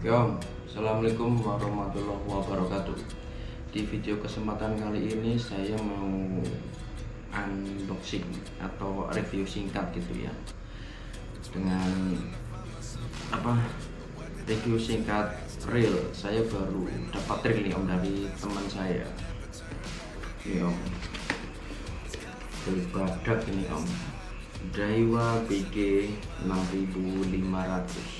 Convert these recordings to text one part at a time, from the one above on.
Oke om, Assalamualaikum warahmatullahi wabarakatuh. Di video kesempatan kali ini saya mau unboxing atau review singkat gitu ya. Dengan apa review singkat real. Saya baru dapat real nih om dari teman saya. Ini om. Dari badak ini om. Daiwa BG 6500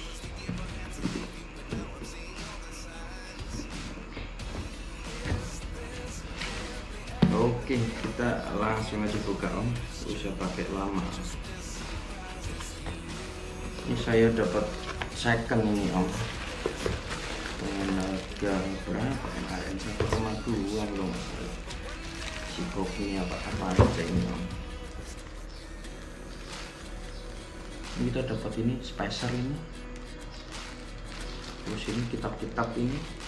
Oke, kita langsung aja buka om. Usah pakai lama. Ini saya dapat second ini om. Harga berapa kemarin? 1,2 loh. Si kopi apa apa aja ini om. Ini kita dapat ini spacer ini. Terus ini kitab-kitab ini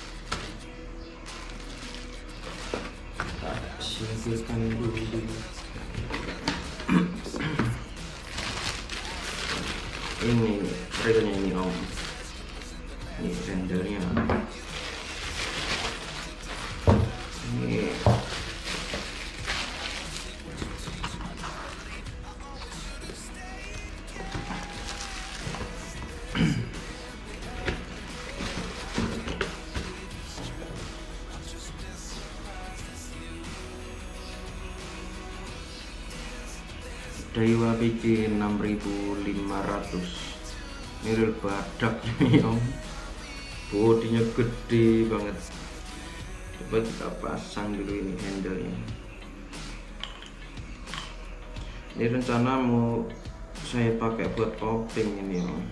singkirkan dulu ini triggernya ini om ini rendernya Daiwa PG 6500 mirip badak ini om. Bodinya gede banget. Coba kita pasang dulu ini handle-nya. Ini rencana mau saya pakai buat topping ini om.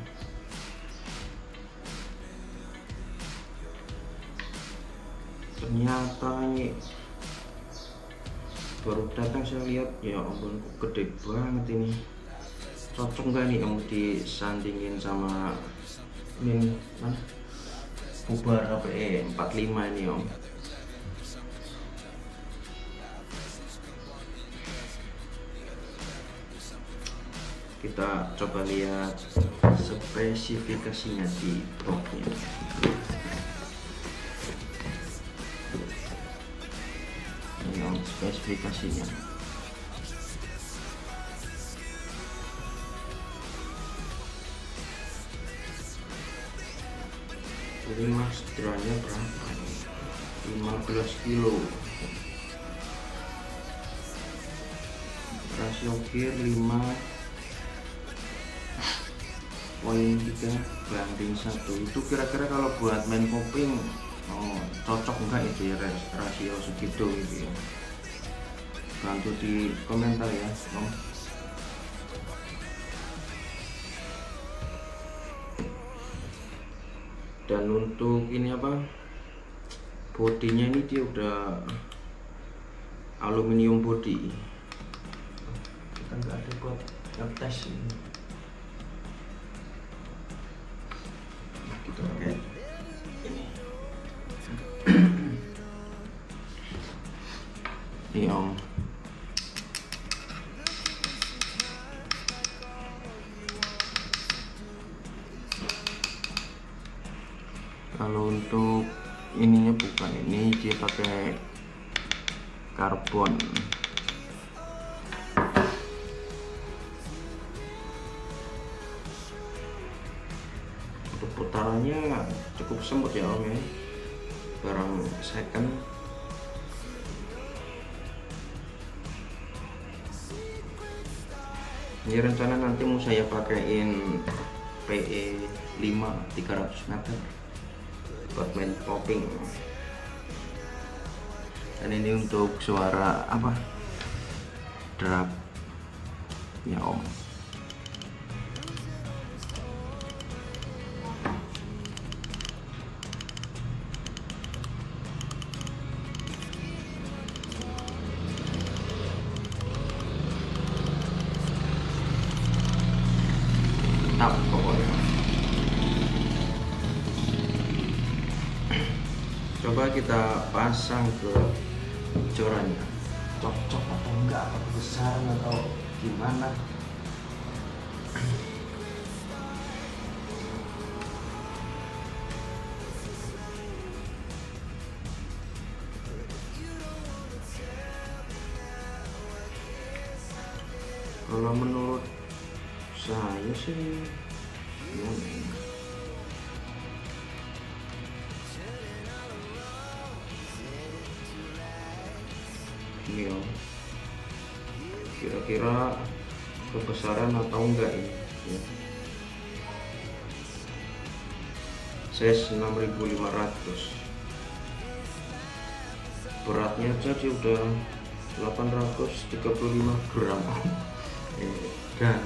Ternyata ini baru datang saya lihat ya ampun gede banget ini. Cocok nggak nih om disandingin sama min mana? Bubar apa eh 45 ini om. Kita coba lihat spesifikasinya di boxnya spesifikasinya. Ini mas dranya berapa nih 15 kilo. Rasio gear 5 poin 3 banding 1 itu kira-kira kalau buat main coping oh, cocok enggak itu ya rasio segitu gitu ya bantu di komentar ya om dan untuk ini apa? Bodinya ini dia udah aluminium body kita nggak ada buat ngetes ini. Kita pakai ini ini om kalau untuk ininya bukan ini dia pakai karbon. Untuk putarannya cukup sempit ya om ya. Barang second. Ini rencana nanti mau saya pakaiin PE 5 300 meter buat main popping. Dan ini untuk suara apa? Drop ya om. Tap pokoknya coba kita pasang ke corannya. Cocok atau enggak atau besar atau gimana? Kalau menurut saya sih ini om kira-kira kebesaran atau enggak ini? Ya. size 6500 beratnya aja sih udah 835 gram. Dan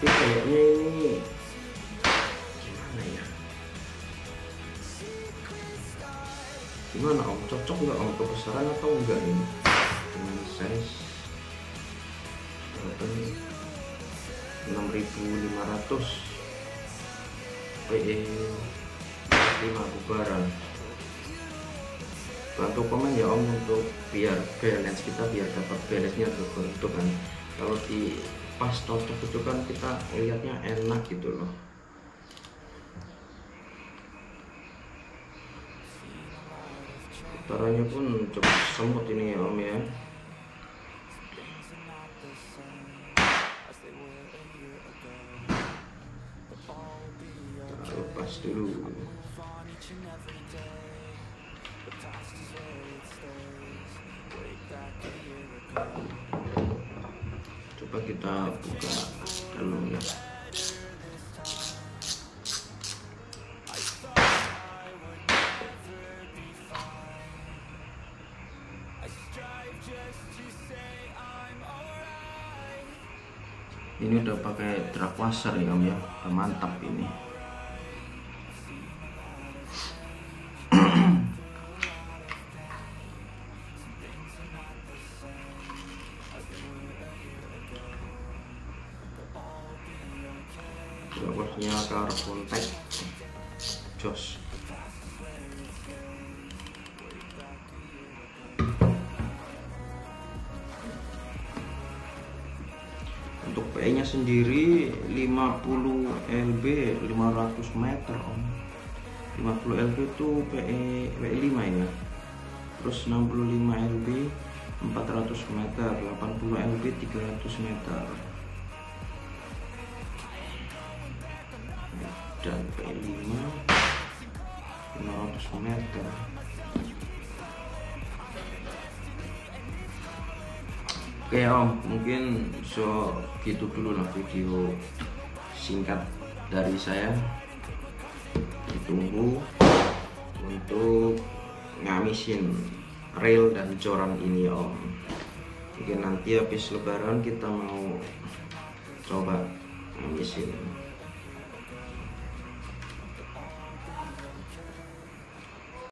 tapi kayaknya ini gimana ya? Gimana om? Cocok nggak om? Kebesaran atau enggak ini? Dengan size berapa nih 6500 PE 5 bubaran. Bantu komen ya om untuk biar balance kita biar dapat balance nya terbentuk kan. Kalau di pas cocok itu kan kita lihatnya enak gitu loh. Putarannya pun cukup semut ini ya om ya. Kita lepas dulu coba kita buka dalamnya ini udah pakai truk washer ya om ya. Udah mantap ini Bagusnya carbon tag jos. Untuk PE nya sendiri 50 lb 500 meter om. 50 lb itu PE PE 5 ya terus 65 lb 400 meter 80 lb 300 meter 500 meter Oke om, mungkin so gitu dulu lah video singkat dari saya. Ditunggu untuk ngamisin rail dan coran ini om. Mungkin nanti habis lebaran kita mau coba ngamisin